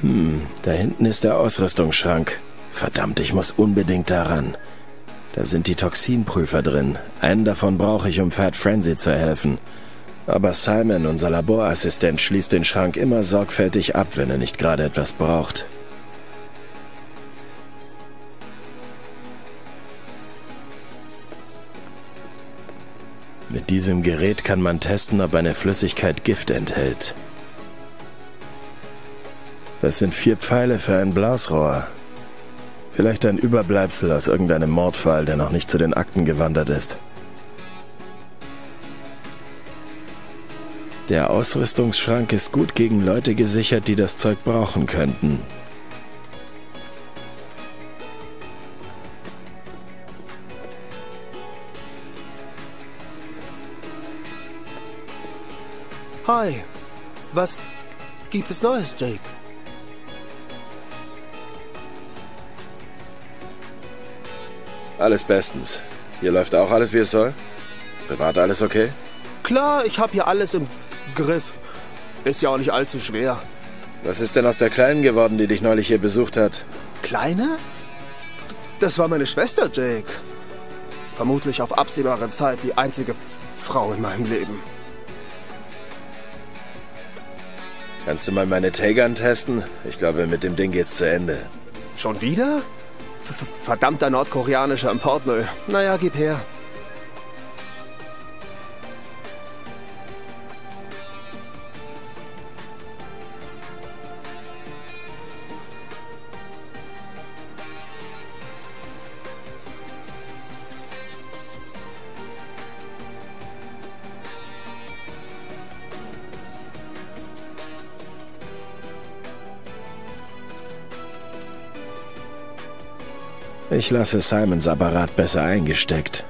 Hm, da hinten ist der Ausrüstungsschrank. Verdammt, ich muss unbedingt daran. Da sind die Toxinprüfer drin. Einen davon brauche ich, um Fat Frenzy zu helfen. Aber Simon, unser Laborassistent, schließt den Schrank immer sorgfältig ab, wenn er nicht gerade etwas braucht. Mit diesem Gerät kann man testen, ob eine Flüssigkeit Gift enthält. Das sind vier Pfeile für ein Blasrohr. Vielleicht ein Überbleibsel aus irgendeinem Mordfall, der noch nicht zu den Akten gewandert ist. Der Ausrüstungsschrank ist gut gegen Leute gesichert, die das Zeug brauchen könnten. Hi. Was gibt es Neues, Jake? Alles bestens. Hier läuft auch alles, wie es soll? Privat alles okay? Klar, ich habe hier alles im Griff. Ist ja auch nicht allzu schwer. Was ist denn aus der Kleinen geworden, die dich neulich hier besucht hat? Kleine? Das war meine Schwester, Jake. Vermutlich auf absehbare Zeit die einzige Frau in meinem Leben. Kannst du mal meine Tagern testen? Ich glaube, mit dem Ding geht's zu Ende. Schon wieder? Verdammter nordkoreanischer Importmüll. Naja, gib her. Ich lasse Simons Apparat besser eingesteckt.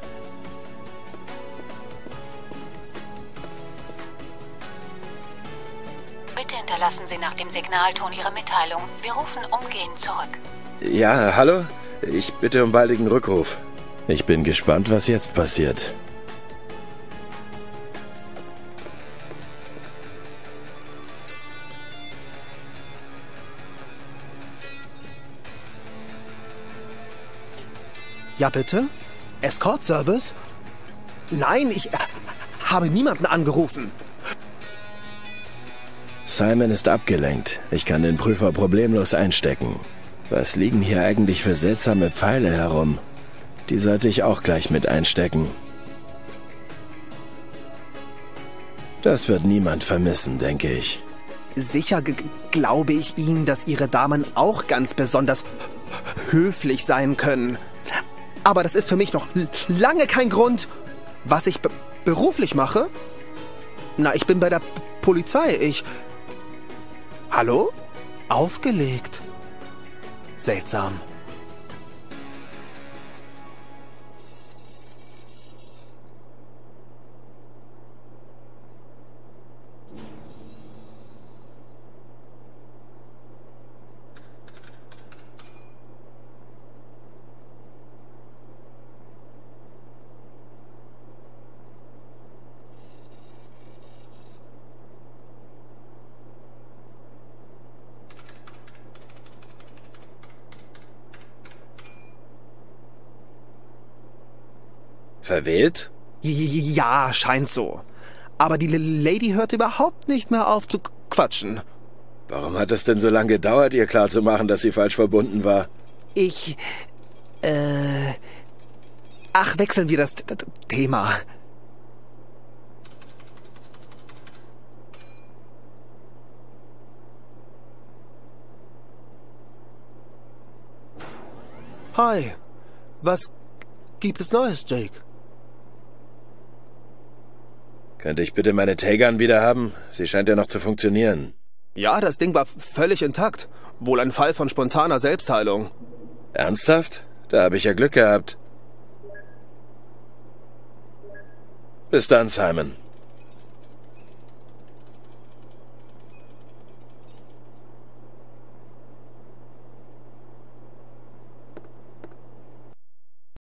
Bitte hinterlassen Sie nach dem Signalton Ihre Mitteilung. Wir rufen umgehend zurück. Ja, hallo? Ich bitte um baldigen Rückruf. Ich bin gespannt, was jetzt passiert. Ja, bitte? Escort-Service? Nein, ich äh, habe niemanden angerufen. Simon ist abgelenkt. Ich kann den Prüfer problemlos einstecken. Was liegen hier eigentlich für seltsame Pfeile herum? Die sollte ich auch gleich mit einstecken. Das wird niemand vermissen, denke ich. Sicher glaube ich Ihnen, dass Ihre Damen auch ganz besonders höflich sein können. Aber das ist für mich noch lange kein Grund, was ich be beruflich mache. Na, ich bin bei der Polizei. Ich... Hallo? Aufgelegt. Seltsam. Verwählt? Ja, scheint so. Aber die Lady hört überhaupt nicht mehr auf zu quatschen. Warum hat es denn so lange gedauert, ihr klarzumachen, dass sie falsch verbunden war? Ich. Äh. Ach, wechseln wir das Thema. Hi. Was gibt es Neues, Jake? Könnte ich bitte meine Tagern wieder haben? Sie scheint ja noch zu funktionieren. Ja, das Ding war völlig intakt. Wohl ein Fall von spontaner Selbstheilung. Ernsthaft? Da habe ich ja Glück gehabt. Bis dann, Simon.